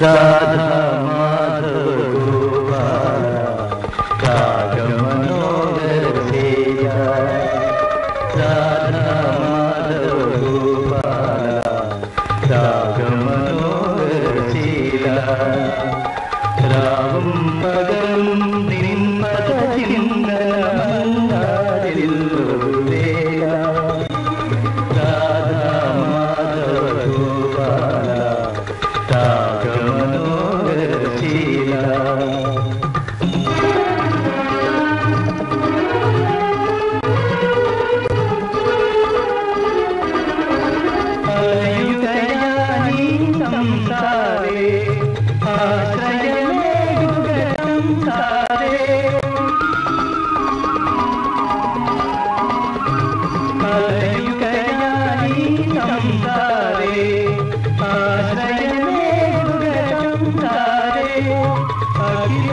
राधा माधव गोपाला राग मनोहर सेया ತಂದಾರೆ ಆಶ್ರಯನೇ ಗುರುಗಳ ತಂದಾರೆ ಅಖಿಲ